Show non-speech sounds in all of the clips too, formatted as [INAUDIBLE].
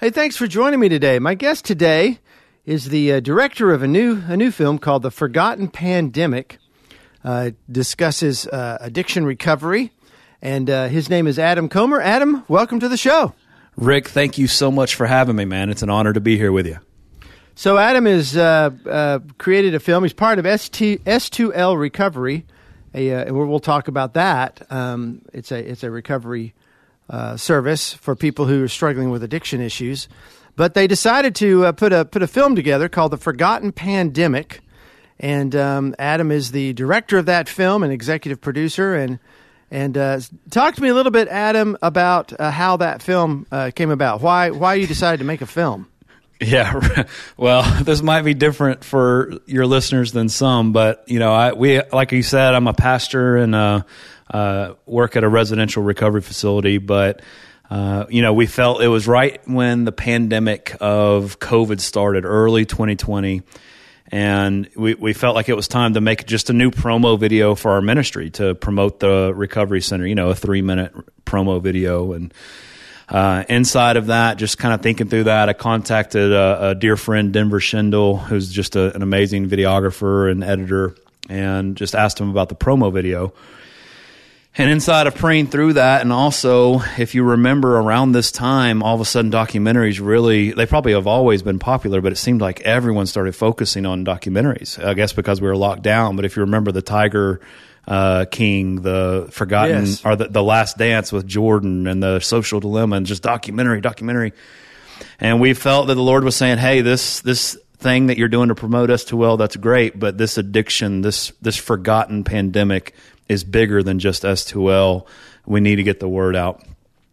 Hey, thanks for joining me today. My guest today is the uh, director of a new a new film called The Forgotten Pandemic. Uh, discusses uh, addiction recovery, and uh, his name is Adam Comer. Adam, welcome to the show. Rick, thank you so much for having me, man. It's an honor to be here with you. So Adam has uh, uh, created a film. He's part of ST, S2L Recovery, a, uh, and we'll talk about that. Um, it's a it's a recovery uh, service for people who are struggling with addiction issues. But they decided to uh, put a put a film together called The Forgotten Pandemic, and um, Adam is the director of that film and executive producer. And and uh, talk to me a little bit, Adam, about how that film came about. Why why you decided to make a film. [LAUGHS] Yeah, [LAUGHS] well, [LAUGHS] this might be different for your listeners than some, but you know, I we like you said, I'm a pastor and uh, uh, work at a residential recovery facility, but. Uh, you know, we felt it was right when the pandemic of COVID started, early 2020, and we, we felt like it was time to make just a new promo video for our ministry to promote the recovery center. You know, a three minute promo video, and uh, inside of that, just kind of thinking through that, I contacted a, a dear friend, Denver Schindel, who's just a, an amazing videographer and editor, and just asked him about the promo video. And inside of praying through that, and also, if you remember around this time, all of a sudden documentaries really, they probably have always been popular, but it seemed like everyone started focusing on documentaries. I guess because we were locked down. But if you remember the Tiger uh, King, the Forgotten, yes. or the, the Last Dance with Jordan, and the Social Dilemma, and just documentary, documentary. And we felt that the Lord was saying, "Hey, this this thing that you're doing to promote us to well that's great, but this addiction, this this forgotten pandemic, is bigger than just S2L. We need to get the word out."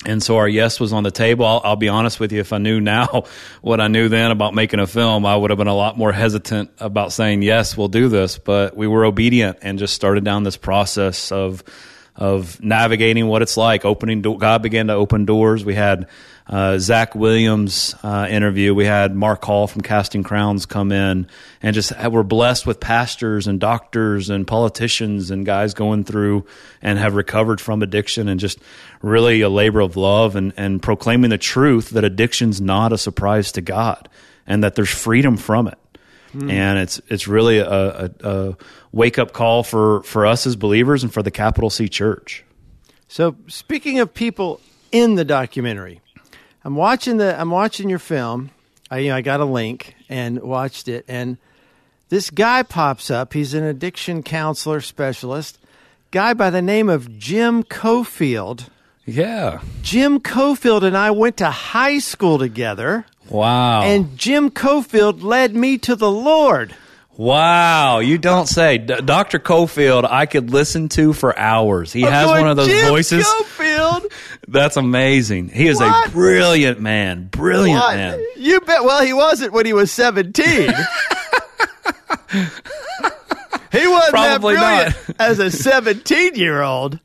And so our yes was on the table. I'll, I'll, be honest with you. If I knew now [LAUGHS] what I knew then about making a film, I would have been a lot more hesitant about saying yes, we'll do this. But we were obedient and just started down this process of of navigating what it's like. Opening do- God began to open doors. We had uh, Zach Williams uh, interview. We had Mark Hall from Casting Crowns come in, and just we're blessed with pastors and doctors and politicians and guys going through and have recovered from addiction, and just really a labor of love and, and proclaiming the truth that addiction's not a surprise to God, and that there's freedom from it. Mm. And it's it's really a, a, a wake up call for, for us as believers and for the capital C Church. So speaking of people in the documentary, I'm watching the I'm watching your film. I you know I got a link and watched it, and this guy pops up. He's an addiction counselor specialist, guy by the name of Jim Cofield. Yeah, Jim Cofield and I went to high school together. Wow. And Jim Cofield led me to the Lord. Wow, you don't say. D- Dr. Cofield, I could listen to for hours. He I'm has going, one of those Jim voices. Cofield. That's amazing. He is what? a brilliant man. Brilliant what? man. You bet. Well, he wasn't when he was 17. [LAUGHS] he wasn't Probably that brilliant not. as a [LAUGHS] 17 year old.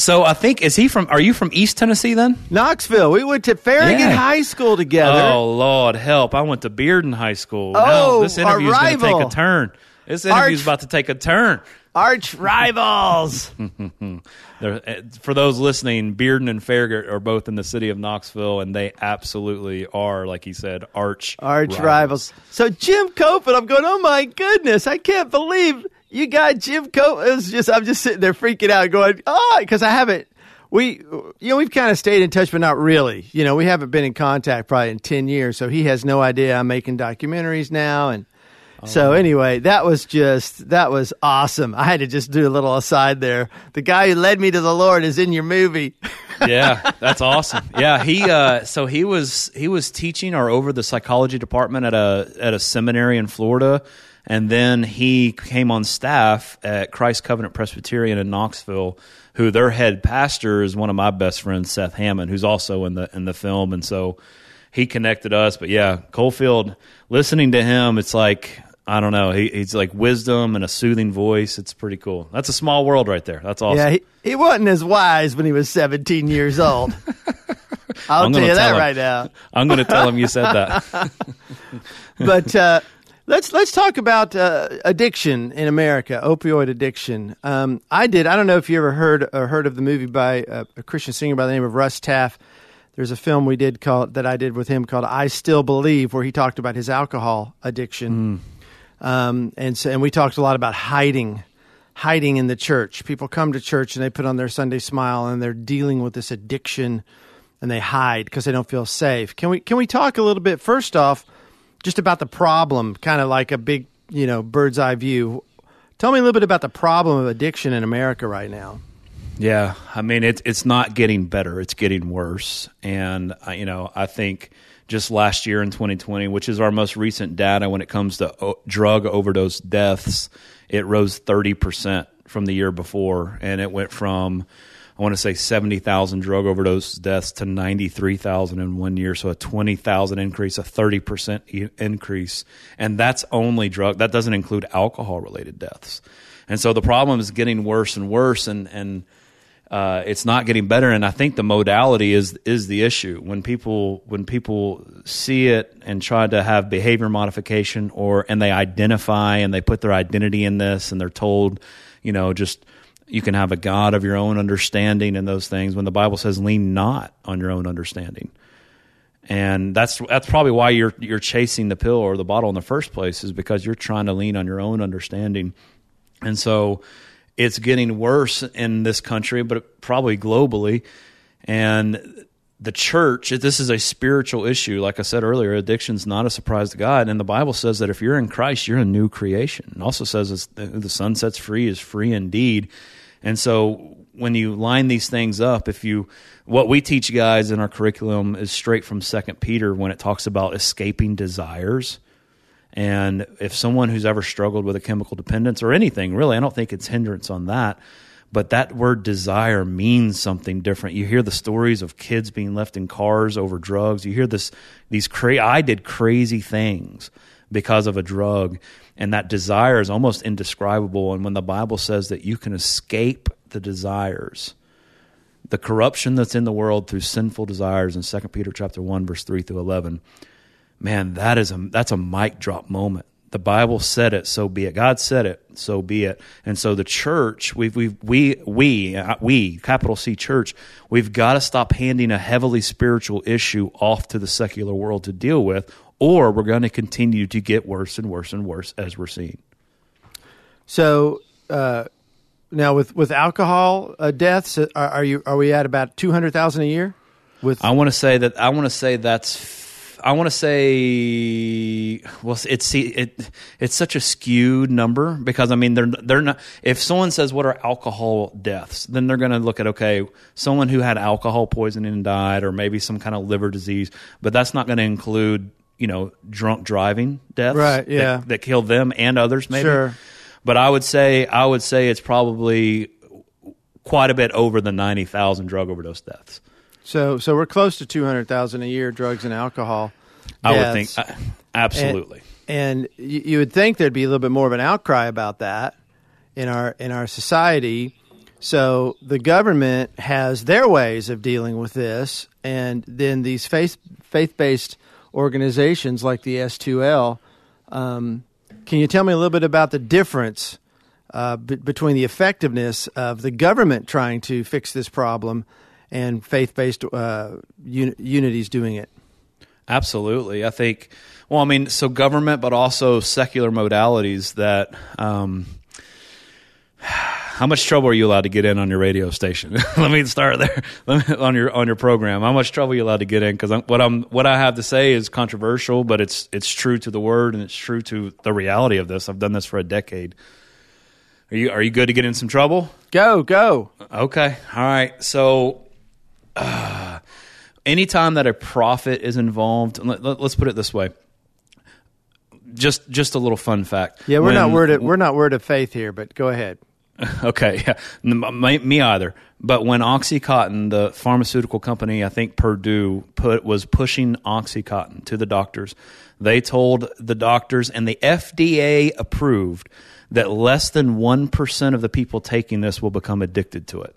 So I think is he from? Are you from East Tennessee then? Knoxville. We went to Farragut yeah. High School together. Oh Lord, help! I went to Bearden High School. Oh, this interview is going to take a turn. This interview is about to take a turn. Arch rivals. [LAUGHS] Eh, for those listening, Bearden and Farragut are both in the city of Knoxville, and they absolutely are, like he said, arch arch rivals. rivals. So Jim Cofield, I'm going. Oh my goodness, I can't believe you got Jim Cope. It was just I'm just sitting there freaking out, going, oh, because I haven't. We, you know, we've kind of stayed in touch, but not really. You know, we haven't been in contact probably in ten years, so he has no idea I'm making documentaries now, and so anyway, that was just that was awesome. I had to just do a little aside there. The guy who led me to the Lord is in your movie. [LAUGHS] yeah, that's awesome. Yeah, he uh, so he was he was teaching or over the psychology department at a at a seminary in Florida and then he came on staff at Christ Covenant Presbyterian in Knoxville, who their head pastor is one of my best friends, Seth Hammond, who's also in the in the film. And so he connected us. But yeah, Cofield, listening to him, it's like I don't know. He, he's like wisdom and a soothing voice. It's pretty cool. That's a small world right there. That's awesome. Yeah, he, he wasn't as wise when he was 17 years old. [LAUGHS] I'll tell you that him, right now. I'm going to tell him you said that. [LAUGHS] but uh, Let's let's talk about uh, addiction in America, opioid addiction. Um, I did. I don't know if you ever heard or heard of the movie by uh, a Christian singer by the name of Russ Taff, there's a film we did called that I did with him called I Still Believe, where he talked about his alcohol addiction, um, and so, and we talked a lot about hiding, hiding in the church. People come to church and they put on their Sunday smile and they're dealing with this addiction, and they hide because they don't feel safe. Can we can we talk a little bit first off, just about the problem, kind of like a big you know bird's eye view. Tell me a little bit about the problem of addiction in America right now. Yeah, I mean it's it's not getting better; it's getting worse. And uh, you know, I think just last year in 2020, which is our most recent data when it comes to o- drug overdose deaths, it rose 30 percent from the year before, and it went from I want to say 70,000 drug overdose deaths to 93,000 in one year. So a 20,000 increase, a 30% e- increase. And that's only drug. That doesn't include alcohol related deaths. And so the problem is getting worse and worse and, and, uh, it's not getting better. And I think the modality is, is the issue. When people, when people see it and try to have behavior modification or, and they identify and they put their identity in this and they're told, you know, just, you can have a God of your own understanding and those things when the Bible says lean not on your own understanding. And that's that's probably why you're you're chasing the pill or the bottle in the first place is because you're trying to lean on your own understanding. And so it's getting worse in this country, but probably globally. And the church, this is a spiritual issue. Like I said earlier, addiction's not a surprise to God. And the Bible says that if you're in Christ, you're a new creation. It also says the son sets free is free indeed. And so when you line these things up, if you what we teach guys in our curriculum is straight from Second Peter when it talks about escaping desires. And if someone who's ever struggled with a chemical dependence or anything, really, I don't think it's hindrance on that. But that word desire means something different. You hear the stories of kids being left in cars over drugs. You hear this these cra- I did crazy things because of a drug and that desire is almost indescribable and when the bible says that you can escape the desires the corruption that's in the world through sinful desires in 2 peter chapter 1 verse 3 through 11 man that is a that's a mic drop moment the bible said it so be it god said it so be it and so the church we we we we we capital c church we've got to stop handing a heavily spiritual issue off to the secular world to deal with or we're going to continue to get worse and worse and worse as we're seeing. So uh, now with with alcohol uh, deaths, are, are, you are we at about two hundred thousand a year? With I want to say that I want to say that's. I want to say, well, it's it it's such a skewed number because I mean they're they're not. If someone says what are alcohol deaths, then they're going to look at okay, someone who had alcohol poisoning and died, or maybe some kind of liver disease, but that's not going to include you know drunk driving deaths right yeah. that, that killed them and others maybe. Sure. But i would say i would say it's probably quite a bit over the 90,000 drug overdose deaths so so we're close to 200,000 a year drugs and alcohol i would think uh, absolutely and, and you, you would think there'd be a little bit more of an outcry about that in our in our society so the government has their ways of dealing with this and then these faith faith-based organizations like the S2L. Um, can you tell me a little bit about the difference uh, b- between the effectiveness of the government trying to fix this problem and faith based uh, un- unities doing it? Absolutely. I think, well, I mean, so government, but also secular modalities that. Um, how much trouble are you allowed to get in on your radio station? [LAUGHS] Let me start there [LAUGHS] me, on your on your program. How much trouble are you allowed to get in? Because what I'm what I have to say is controversial, but it's it's true to the word and it's true to the reality of this. I've done this for a decade. Are you are you good to get in some trouble? Go go. Okay, all right. So, uh, [SIGHS] anytime that a profit is involved, let, us let, put it this way just just a little fun fact. Yeah, we're when, not word of, we're not word of faith here, but go ahead. [LAUGHS] Okay, yeah, me either. But when OxyContin, the pharmaceutical company, I think Purdue put was pushing OxyContin to the doctors, they told the doctors, and the FDA approved that less than one percent of the people taking this will become addicted to it.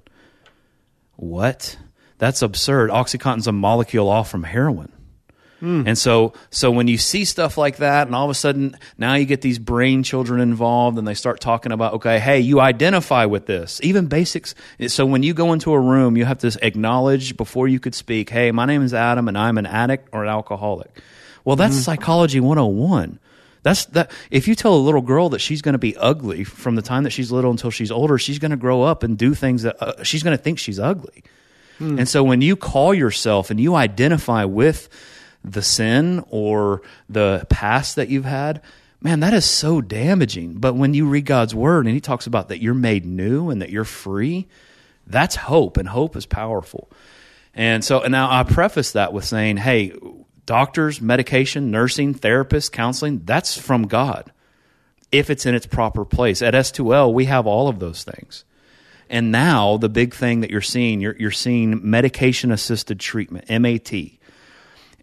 What? That's absurd. OxyContin's a molecule off from heroin. And so, so when you see stuff like that, and all of a sudden now you get these brain children involved, and they start talking about, okay, hey, you identify with this, even basics. So when you go into a room, you have to acknowledge before you could speak, hey, my name is Adam, and I'm an addict or an alcoholic. Well, that's psychology 101. That's that. If you tell a little girl that she's going to be ugly from the time that she's little until she's older, she's going to grow up and do things that uh, she's going to think she's ugly. Hmm. And so when you call yourself and you identify with the sin or the past that you've had, man, that is so damaging. But when you read God's word and he talks about that you're made new and that you're free, that's hope, and hope is powerful. And so and now I preface that with saying, hey, doctors, medication, nursing, therapists, counseling, that's from God if it's in its proper place. At S2L, we have all of those things. And now the big thing that you're seeing, you're, you're seeing medication assisted treatment, MAT.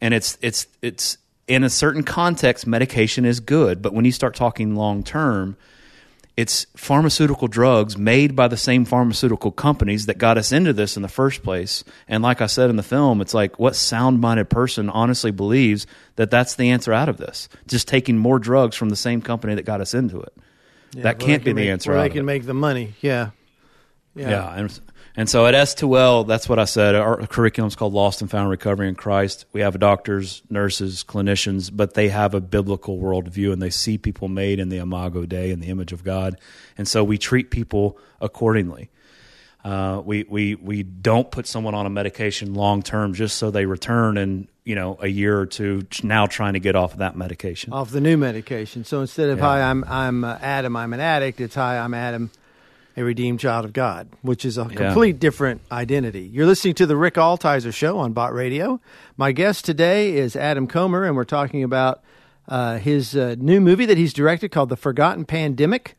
And it's it's it's in a certain context, medication is good, but when you start talking long term, it's pharmaceutical drugs made by the same pharmaceutical companies that got us into this in the first place. And like I said in the film, it's like what sound minded person honestly believes that that's the answer out of this? Just taking more drugs from the same company that got us into it. Yeah, that can't be can the answer Where out they of can it. make the money. Yeah. Yeah. and, and so at S2L, that's what I said. Our curriculum is called Lost and Found Recovery in Christ. We have doctors, nurses, clinicians, but they have a biblical worldview and they see people made in the imago Dei, in the image of God. And so we treat people accordingly. Uh, we, we, we don't put someone on a medication long term just so they return in you know a year or two now trying to get off of that medication. Off the new medication. So instead of Yeah. hi, I'm I'm uh, Adam, I'm an addict. It's hi, I'm Adam, a redeemed child of God, which is a complete different identity. You're listening to the Rick Altizer Show on Bott Radio. My guest today is Adam Comer, and we're talking about uh, his uh, new movie that he's directed called The Forgotten Pandemic,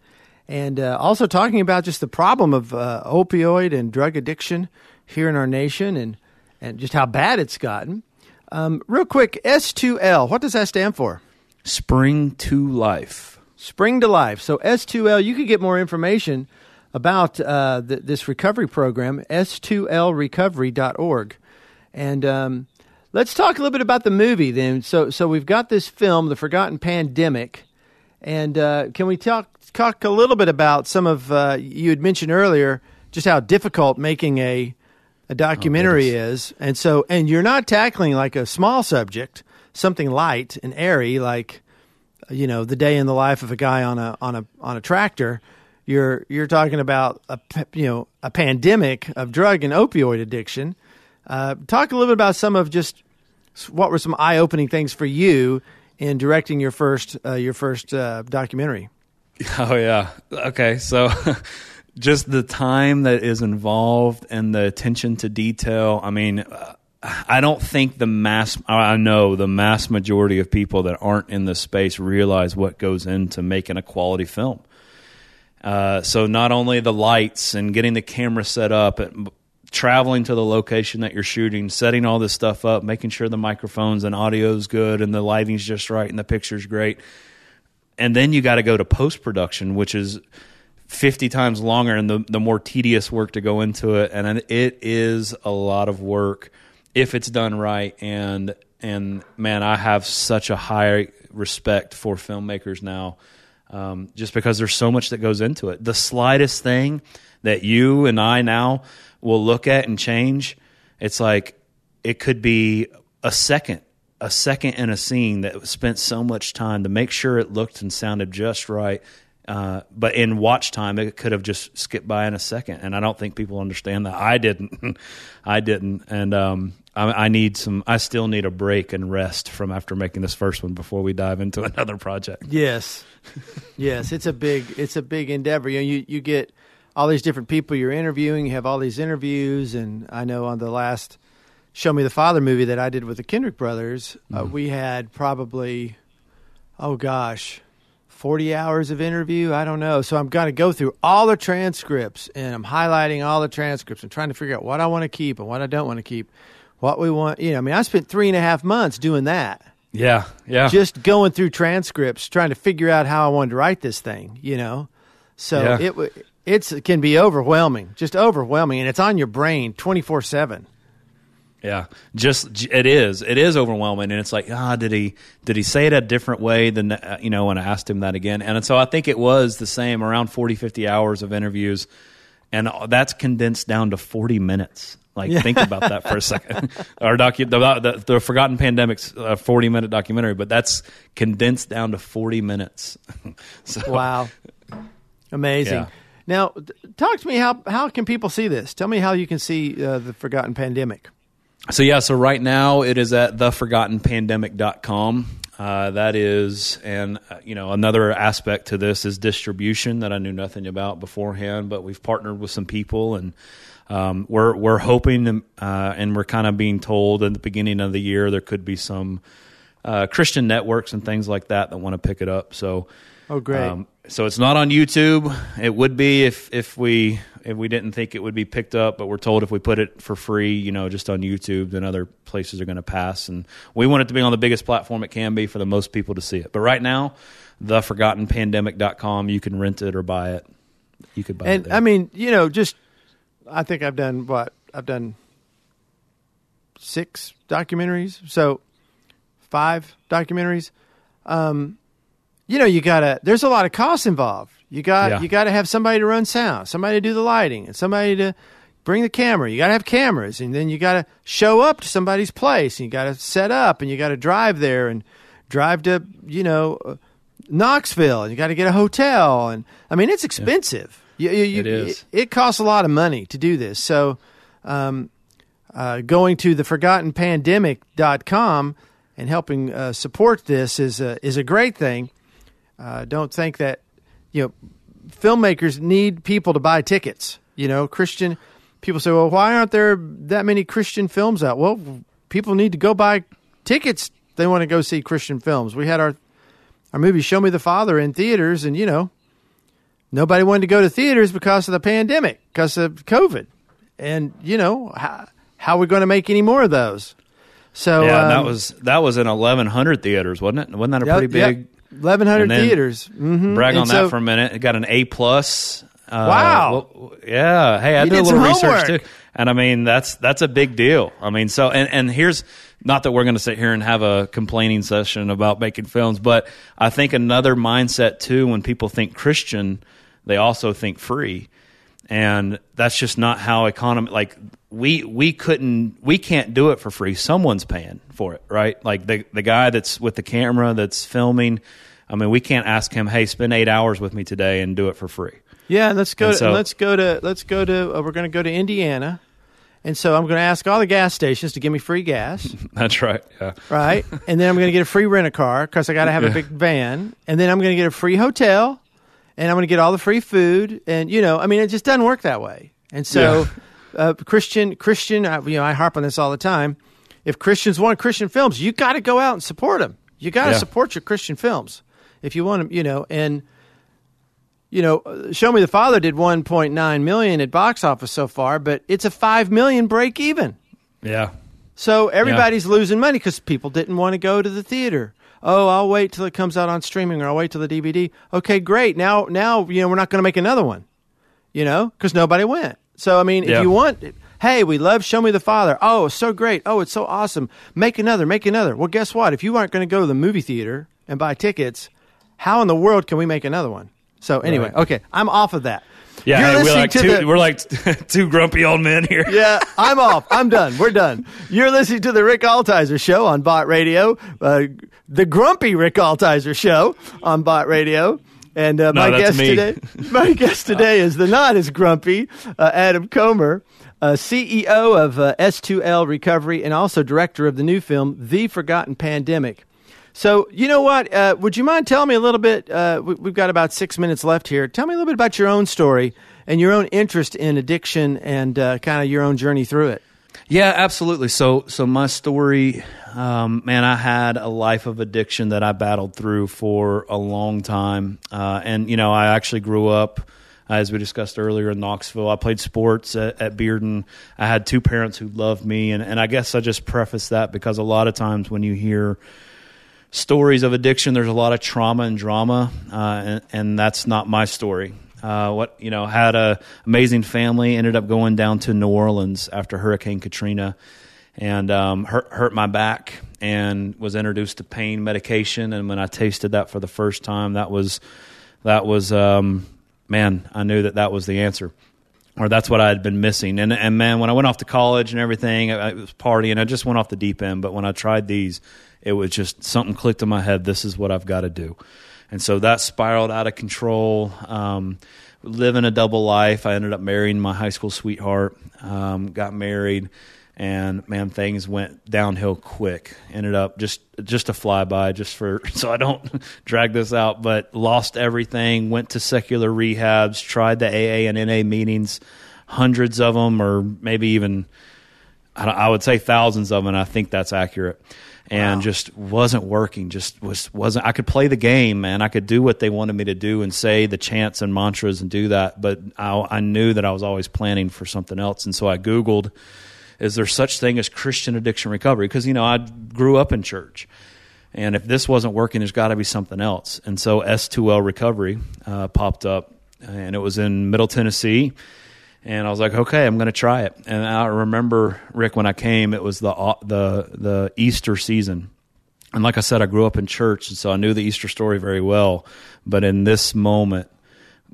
and uh, also talking about just the problem of uh, opioid and drug addiction here in our nation, and and just how bad it's gotten. Um, real quick, S2L. What does that stand for? Spring to life. Spring to Life. So S2L, you can get more information about uh, th- this recovery program, s2lrecovery.org. And um, let's talk a little bit about the movie then. So, so we've got this film, The Forgotten Pandemic. And uh, can we talk, talk a little bit about some of, uh, you had mentioned earlier, just how difficult making a, a documentary is. And so, and you're not tackling like a small subject, something light and airy like you know the day in the life of a guy on a on a on a tractor you're you're talking about a you know a pandemic of drug and opioid addiction uh, talk a little bit about some of just what were some eye-opening things for you in directing your first uh, your first uh, documentary [LAUGHS] Oh yeah. Okay. So [LAUGHS] just the time that is involved and the attention to detail. I mean, uh, I don't think the mass I know the mass majority of people that aren't in this space realize what goes into making a quality film. Uh, so not only the lights and getting the camera set up and traveling to the location that you're shooting, setting all this stuff up, making sure the microphones and audio's good and the lighting's just right and the picture's great and then you got to go to post production, which is 50 times longer and the, the more tedious work to go into it. And it is a lot of work if it's done right. And, and man, I have such a high respect for filmmakers now um, just because there's so much that goes into it. The slightest thing that you and I now will look at and change, it's like it could be a second a second in a scene that spent so much time to make sure it looked and sounded just right. Uh, but in watch time, it could have just skipped by in a second, and I don't think people understand that. I didn't, [LAUGHS] I didn't, and um, I, I need some. I still need a break and rest from after making this first one before we dive into [LAUGHS] another project. yes yes it's a big it's a big endeavor you know you, you get all these different people you're interviewing you have all these interviews and i know on the last Show Me the Father movie that I did with the Kendrick brothers, uh, we had probably, oh gosh, 40 hours of interview. I don't know. So I'm going to go through all the transcripts and I'm highlighting all the transcripts and trying to figure out what I want to keep and what I don't want to keep. What we want, you know, I mean, I spent three and a half months doing that, Yeah, yeah, just going through transcripts, trying to figure out how I wanted to write this thing, you know? So Yeah. it, it's, it can be overwhelming, just overwhelming. And it's on your brain 24 7. Yeah, just it is. It is overwhelming, and it's like, ah, did he did he say it a different way than uh, you know when I asked him that again? And so I think it was the same, around 40, 50 hours of interviews, and that's condensed down to forty minutes. Like, yeah. think about that for a second. [LAUGHS] Our docu- the, the, the Forgotten Pandemic's a forty minute documentary, but that's condensed down to forty minutes. [LAUGHS] so, wow, amazing. Yeah. Now, talk to me. How how can people see this? Tell me how you can see uh, the Forgotten Pandemic. So yeah, so right now it is at theforgottenpandemic.com. Uh, that is, and uh, you know, another aspect to this is distribution that I knew nothing about beforehand. But we've partnered with some people, and um, we're we're hoping, uh, and we're kind of being told in the beginning of the year there could be some uh, Christian networks and things like that that want to pick it up. So, oh great. Um, so it's not on YouTube. It would be if if we if we didn't think it would be picked up, but we're told if we put it for free, you know, just on YouTube, then other places are going to pass. And we want it to be on the biggest platform it can be for the most people to see it. But right now, theforgottenpandemic.com, you can rent it or buy it. You could buy and, it. And I mean, you know, just I think I've done what I've done six documentaries, so five documentaries. Um, you know, you gotta. There's a lot of costs involved. You got yeah. you got to have somebody to run sound, somebody to do the lighting, and somebody to bring the camera. You got to have cameras, and then you got to show up to somebody's place, and you got to set up, and you got to drive there, and drive to you know uh, Knoxville, and you got to get a hotel, and I mean it's expensive. Yeah. You, you, it is. It, it, costs a lot of money to do this. So, um, uh, going to theforgottenpandemic.com and helping uh, support this is a, is a great thing. Uh, don't think that you know filmmakers need people to buy tickets. You know, Christian people say, "Well, why aren't there that many Christian films out?" Well, people need to go buy tickets. They want to go see Christian films. We had our our movie "Show Me the Father" in theaters, and you know, nobody wanted to go to theaters because of the pandemic, because of COVID, and you know how, how are we going to make any more of those? So yeah, um, that was that was in eleven hundred theaters, wasn't it? Wasn't that a yep, pretty big? Yep. Eleven hundred theaters. Mm-hmm. Brag and on so, that for a minute. It got an A plus. Uh, wow. Well, yeah. Hey, I you did, did a little research too, and I mean that's that's a big deal. I mean, so and and here's not that we're going to sit here and have a complaining session about making films, but I think another mindset too when people think Christian, they also think free, and that's just not how economy like we we couldn't we can't do it for free. Someone's paying for it, right? Like the the guy that's with the camera that's filming. I mean, we can't ask him, "Hey, spend eight hours with me today and do it for free." Yeah, let's go. To, so, let's go to. Let's go to. Uh, we're going to go to Indiana, and so I'm going to ask all the gas stations to give me free gas. [LAUGHS] That's right. Yeah. Right, and then I'm going to get a free rent a car because I got to have [LAUGHS] yeah. a big van, and then I'm going to get a free hotel, and I'm going to get all the free food, and you know, I mean, it just doesn't work that way, and so. Yeah [LAUGHS] uh, Christian Christian. Uh, you know, I harp on this all the time. If Christians want Christian films, you got to go out and support them. You got to yeah. support your Christian films if you want them. You know, and you know, uh, Show Me the Father did 1.9 million at box office so far, but it's a five million break even. Yeah. So everybody's yeah. losing money because people didn't want to go to the theater. Oh, I'll wait till it comes out on streaming, or I'll wait till the DVD. Okay, great. Now, now you know we're not going to make another one. You know, because nobody went. So I mean, yeah. if you want, hey, we love Show Me the Father. Oh, so great. Oh, it's so awesome. Make another. Make another. Well, guess what? If you aren't going to go to the movie theater and buy tickets, how in the world can we make another one? So anyway, right. okay, I'm off of that. Yeah, hey, we're like two, the, we're like [LAUGHS] two grumpy old men here. yeah, I'm off. I'm done. We're done. You're listening to the Rick Altizer Show on Bott Radio, uh, the grumpy Rick Altizer Show on Bott Radio. And uh, no, my guest today, [LAUGHS] my guest today is the not as grumpy uh, Adam Comer, uh, CEO of uh, S2L Recovery and also director of the new film The Forgotten Pandemic. So, you know what? Uh, would you mind telling me a little bit? Uh, we, have got about six minutes left here. Tell me a little bit about your own story and your own interest in addiction and kind of your own journey through it. Yeah, absolutely. So, so my story, um, man, I had a life of addiction that I battled through for a long time, uh, and you know, I actually grew up. As we discussed earlier in Knoxville, I played sports at, at Bearden. I had two parents who loved me, and, and I guess I just preface that because a lot of times when you hear stories of addiction, there's a lot of trauma and drama, uh, and, and that's not my story. Uh, what you know, had a amazing family. Ended up going down to New Orleans after Hurricane Katrina, and um, hurt hurt my back and was introduced to pain medication. And when I tasted that for the first time, that was that was um, man, I knew that that was the answer. Or that's what I had been missing, and and man, when I went off to college and everything, I, I was partying. I just went off the deep end. But when I tried these, it was just something clicked in my head. This is what I've got to do, and so that spiraled out of control. Um, living a double life. I ended up marrying my high school sweetheart. Um, got married, and man, things went downhill quick. Ended up just just a flyby, just for [LAUGHS] so I don't [LAUGHS] drag this out. But lost everything. Went to secular rehabs. Tried the AA and NA meetings, hundreds of them, or maybe even I, I would say thousands of them. And I think that's accurate. And wow. just wasn't working. Just was wasn't. I could play the game, man. I could do what they wanted me to do and say the chants and mantras and do that. But I, I knew that I was always planning for something else. And so I Googled is there such thing as Christian addiction recovery? Because you know I grew up in church, and if this wasn't working, there's got to be something else. And so S2L recovery uh, popped up, and it was in Middle Tennessee. And I was like, okay, I'm going to try it. And I remember Rick when I came, it was the the the Easter season, and like I said, I grew up in church, and so I knew the Easter story very well. But in this moment,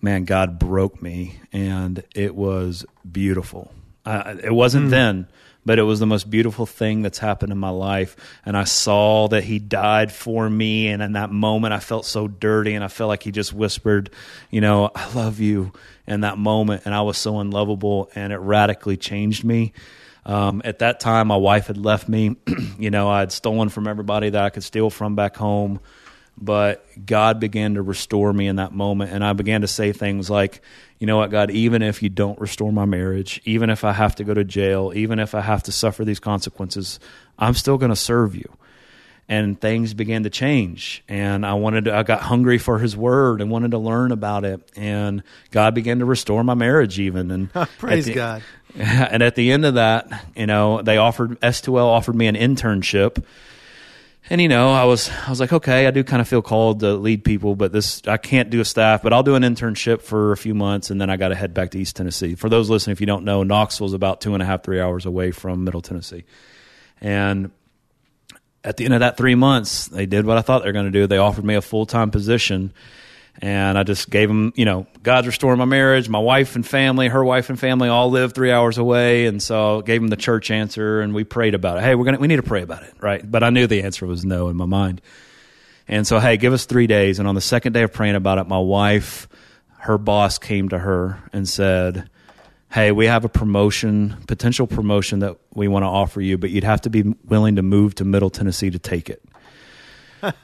man, God broke me, and it was beautiful. Uh, it wasn't mm. then, but it was the most beautiful thing that's happened in my life. And I saw that he died for me. And in that moment, I felt so dirty. And I felt like he just whispered, you know, I love you in that moment. And I was so unlovable. And it radically changed me. Um, at that time, my wife had left me. [CLEARS THROAT] you know, I had stolen from everybody that I could steal from back home. But God began to restore me in that moment. And I began to say things like, you know what, God, even if you don't restore my marriage, even if I have to go to jail, even if I have to suffer these consequences, I'm still going to serve you. And things began to change. And I wanted to, I got hungry for his word and wanted to learn about it. And God began to restore my marriage even. And [LAUGHS] praise the, God. [LAUGHS] And at the end of that, you know, they offered, S2L offered me an internship and you know, I was I was like, okay, I do kind of feel called to lead people, but this I can't do a staff, but I'll do an internship for a few months, and then I got to head back to East Tennessee. For those listening, if you don't know, Knoxville is about two and a half, three hours away from Middle Tennessee, and at the end of that three months, they did what I thought they were going to do. They offered me a full time position, and I just gave them, you know, God's restoring my marriage. My wife and family, her wife and family, all live three hours away, and so I gave them the church answer, and we prayed about it. Hey, we're gonna, we need to pray about it, right? But I knew the answer was no in my mind, and so hey, give us three days. And on the second day of praying about it, my wife, her boss came to her and said, "Hey, we have a promotion, potential promotion that we want to offer you, but you'd have to be willing to move to Middle Tennessee to take it."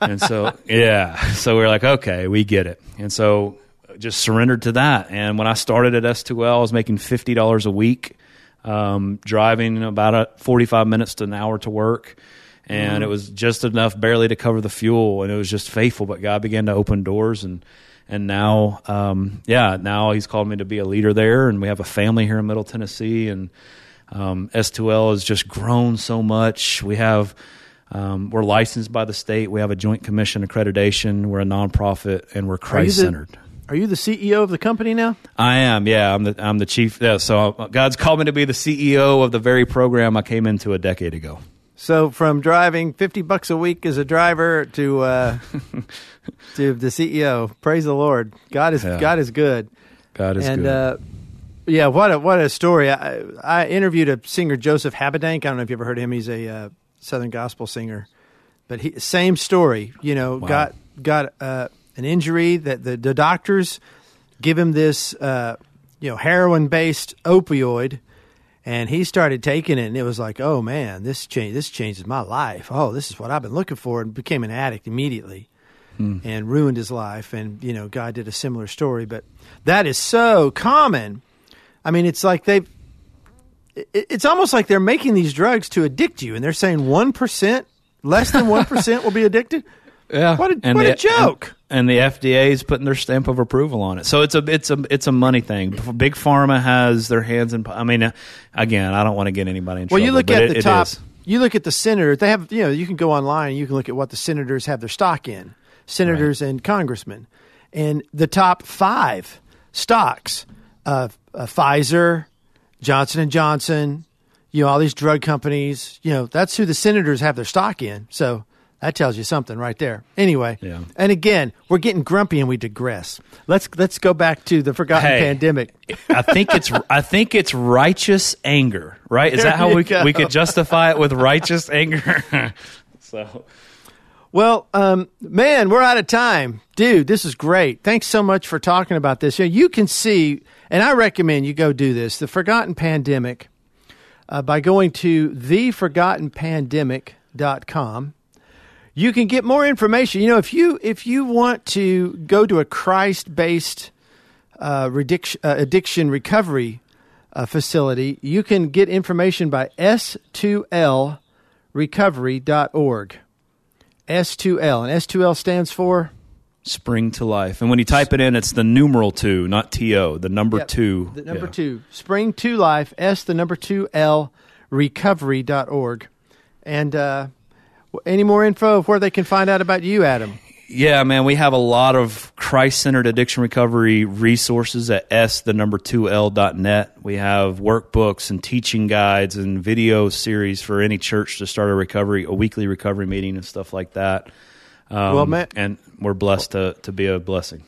And so yeah, so we are like, okay, we get it. And so just surrendered to that. And when I started at S2L, I was making fifty dollars a week, um, driving about a forty-five minutes to an hour to work. And mm. it was just enough barely to cover the fuel, and it was just faithful. But God began to open doors, and and now, um, yeah, now He's called me to be a leader there, and we have a family here in Middle Tennessee, and um, S2L has just grown so much. We have um, we're licensed by the state. We have a joint commission accreditation. We're a nonprofit, and we're Christ centered. Are you the CEO of the company now? I am. Yeah, I'm the I'm the chief. Yeah, so uh, God's called me to be the CEO of the very program I came into a decade ago. So from driving fifty bucks a week as a driver to uh, [LAUGHS] to the CEO, praise the Lord. God is yeah. God is good. God is and, good. Uh, yeah, what a what a story! I, I interviewed a singer, Joseph Habedank. I don't know if you ever heard him. He's a uh, Southern gospel singer, but he same story. You know, wow. got got uh, an injury that the, the doctors give him this uh, you know heroin based opioid, and he started taking it, and it was like, oh man, this change this changes my life. Oh, this is what I've been looking for, and became an addict immediately. Hmm. And ruined his life, and you know, God did a similar story, but that is so common. I mean, it's like they've it's almost like they're making these drugs to addict you, and they're saying 1%, less than 1% will be addicted. [LAUGHS] Yeah, what a, and what the, a joke! And, and, the FDA is putting their stamp of approval on it. So it's a it's a it's a money thing. Big pharma has their hands in. I mean, again, I don't want to get anybody in well, trouble. Well, you look at it, the top. You look at the senators. They have you know you can go online and you can look at what the senators have their stock in. Senators right. and congressmen, and the top five stocks: uh, uh, Pfizer, Johnson and Johnson, you know, all these drug companies, you know, that's who the senators have their stock in. So that tells you something right there. Anyway, Yeah. and again, we're getting grumpy and we digress. Let's let's go back to the forgotten Hey. pandemic. I think it's I think it's righteous anger, right? Is There that how we go. we could justify it with righteous anger? [LAUGHS] so Well, um, man, we're out of time, dude. This is great. Thanks so much for talking about this. You, know, you can see, and I recommend you go do this. The Forgotten Pandemic uh, by going to theforgottenpandemic.com. You can get more information. You know, if you if you want to go to a Christ based uh, redic- uh, addiction recovery uh, facility, you can get information by s2lrecovery.org. S2L. And S2L stands for? spring to life, and when you type it in, it's the numeral two, not to. The number Yep, two. The number Yeah. two. Spring to life. S, the number two, L, recovery.org. And uh, any more info of where they can find out about you, Adam? Yeah, man, we have a lot of Christ centered addiction recovery resources at s the number two l dot net. We have workbooks and teaching guides and video series for any church to start a recovery, a weekly recovery meeting and stuff like that. Um, Well, man- and we're blessed to to be a blessing.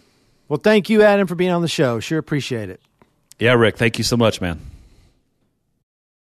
Well, thank you, Adam, for being on the show. Sure appreciate it. Yeah, Rick, thank you so much, man.